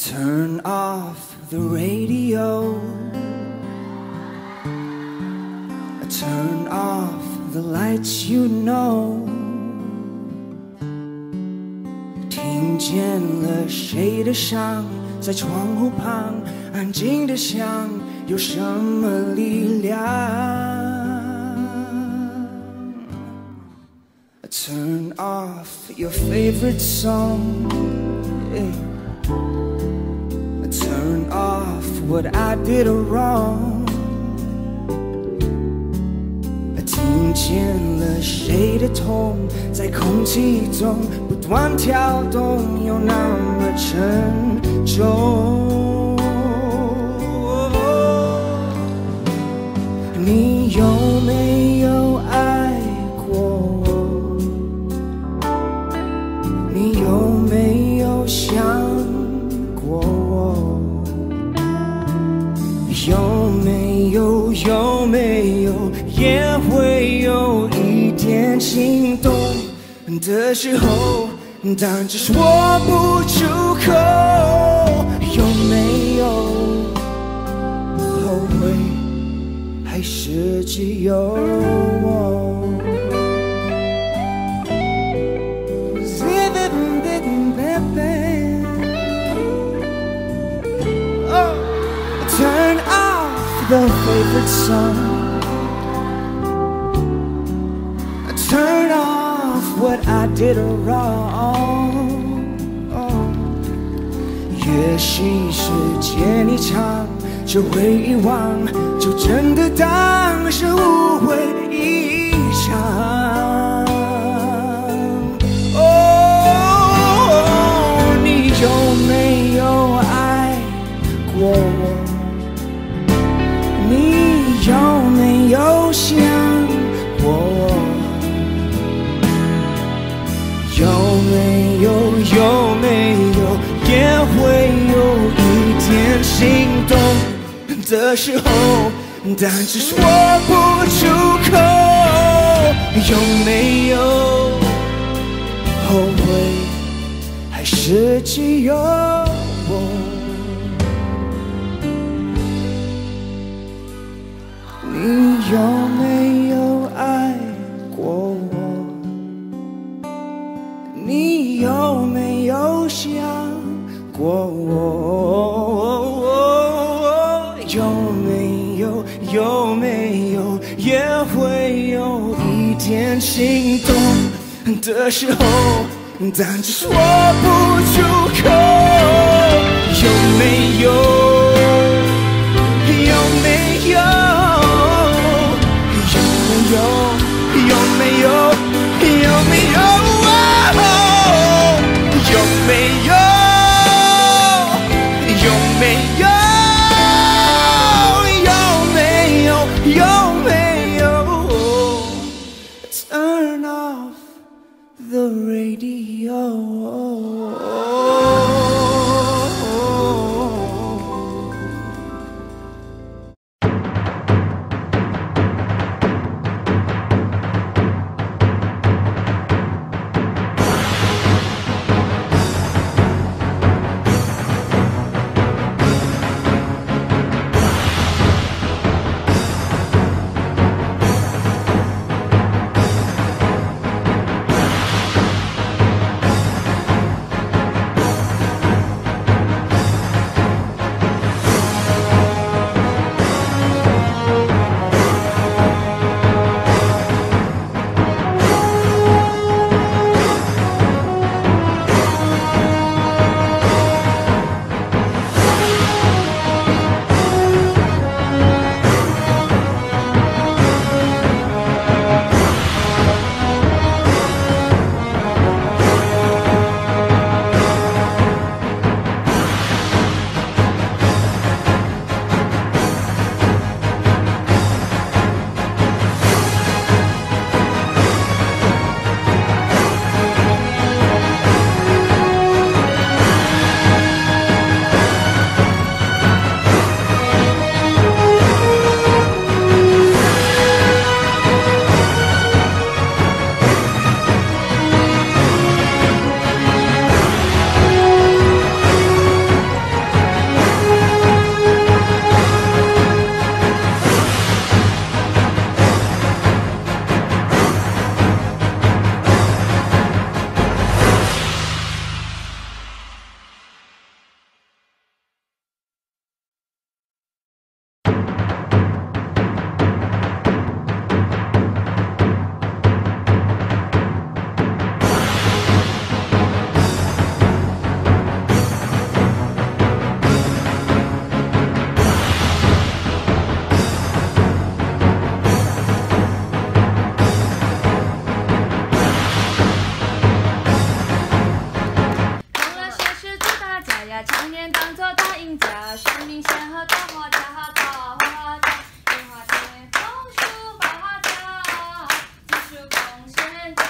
Turn off the radio. Turn off the lights, you know. 听见了谁的伤，在窗户旁安静的想，有什么力量？Turn off your favorite song. What I did wrong. 听见了谁的痛，在空气中不断跳动，又那么沉重。你有没也会有一点心动的时候，但只说不出口。有没有后悔，还是只有我？Oh, turn off the favorite song. Turn off what I did wrong. 也许时间一长，就会遗忘，就真的当是误会一场。的时候，但只是说不出口。有没有后悔，还是只有我？你有没有爱过我？你有没有想过我？有没有有没有也会有一点心动的时候，但只说不出口。the radio. 呀，常年当作大赢家，生命显赫大花家，大花茶，樱花天，红薯包花，技术贡献多？